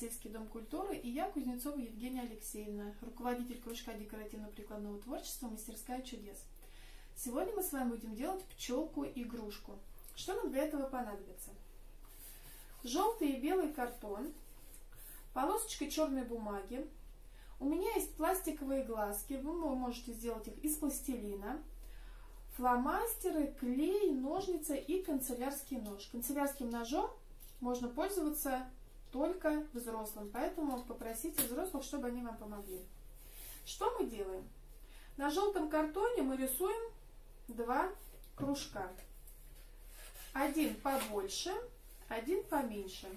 Сельский дом культуры и я, Кузнецова Евгения Алексеевна, руководитель кружка декоративно-прикладного творчества «Мастерская чудес». Сегодня мы с вами будем делать пчелку-игрушку. Что нам для этого понадобится? Желтый и белый картон, полосочка черной бумаги. У меня есть пластиковые глазки, вы можете сделать их из пластилина, фломастеры, клей, ножницы и канцелярский нож. Канцелярским ножом можно пользоваться только взрослым, поэтому попросите взрослых, чтобы они вам помогли. Что мы делаем? На желтом картоне мы рисуем два кружка. Один побольше, один поменьше.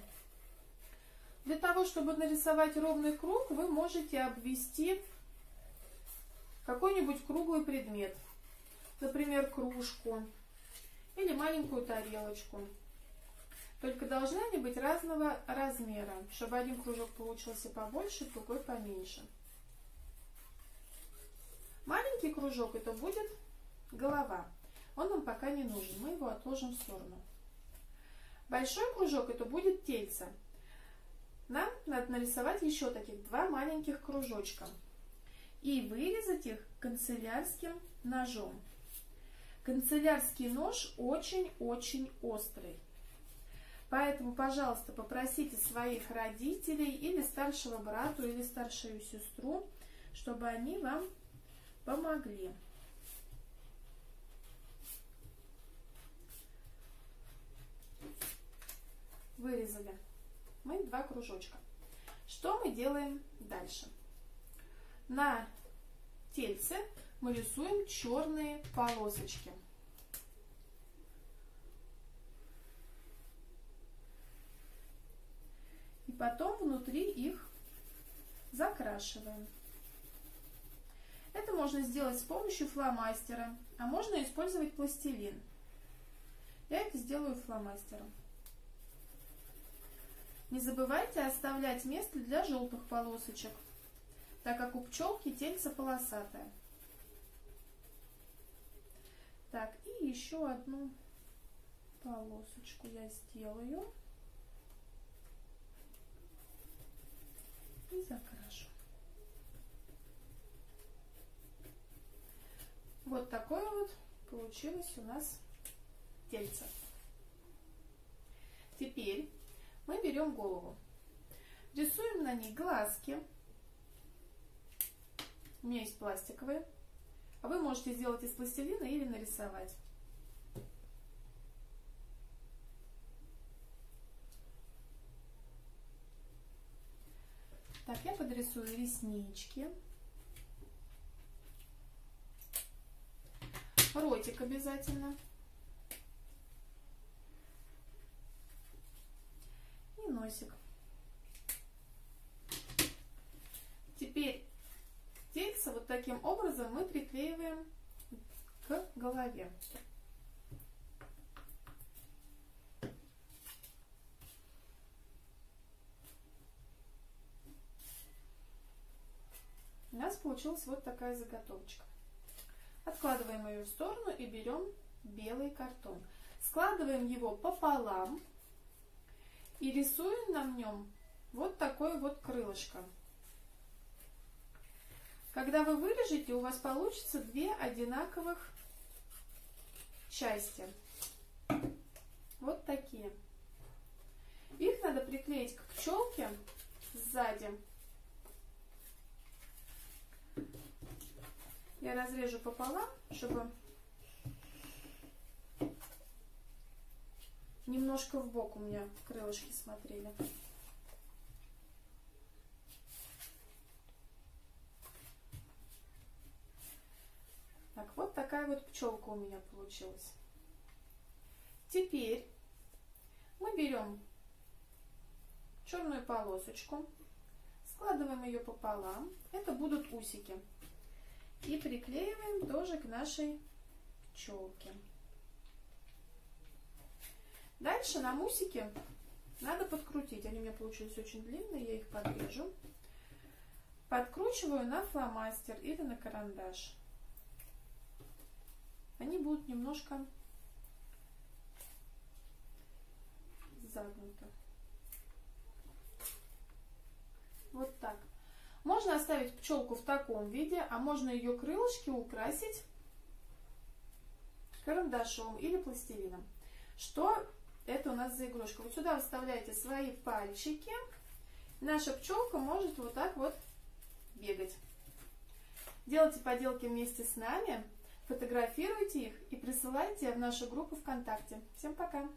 Для того, чтобы нарисовать ровный круг, вы можете обвести какой-нибудь круглый предмет. Например, кружку или маленькую тарелочку. Только должны они быть разного размера, чтобы один кружок получился побольше, другой поменьше. Маленький кружок это будет голова. Он нам пока не нужен, мы его отложим в сторону. Большой кружок это будет тельце. Нам надо нарисовать еще таких два маленьких кружочка и вырезать их канцелярским ножом. Канцелярский нож очень-очень острый. Поэтому, пожалуйста, попросите своих родителей или старшего брата, или старшую сестру, чтобы они вам помогли. Вырезали мы два кружочка. Что мы делаем дальше? На тельце мы рисуем черные полосочки. Потом внутри их закрашиваем. Это можно сделать с помощью фломастера, а можно использовать пластилин. Я это сделаю фломастером. Не забывайте оставлять место для желтых полосочек, так как у пчелки тельце полосатое. Так, и еще одну полосочку я сделаю. и закрашу. Вот такое вот получилось у нас тельце. Теперь мы берем голову, рисуем на ней глазки. У меня есть пластиковые, а вы можете сделать из пластилина или нарисовать. Так, я подрисую реснички. Ротик обязательно. И носик. Теперь тельце вот таким образом мы приклеиваем к голове. У нас получилась вот такая заготовочка. Откладываем ее в сторону и берем белый картон. Складываем его пополам и рисуем на нем вот такое вот крылышко. Когда вы вырежете, у вас получится две одинаковых части. Вот такие. Их надо приклеить к пчелке сзади. Я разрежу пополам, чтобы немножко в бок у меня крылышки смотрели. Так, вот такая вот пчелка у меня получилась. Теперь мы берем черную полосочку, складываем ее пополам. Это будут усики и приклеиваем тоже к нашей челке. Дальше на мусике надо подкрутить. Они у меня получились очень длинные, я их подрежу. Подкручиваю на фломастер или на карандаш. Они будут немножко загнуты. Вот так. Можно оставить пчелку в таком виде, а можно ее крылышки украсить карандашом или пластилином. Что это у нас за игрушка? Вот сюда вставляете свои пальчики. Наша пчелка может вот так вот бегать. Делайте поделки вместе с нами, фотографируйте их и присылайте в нашу группу ВКонтакте. Всем пока!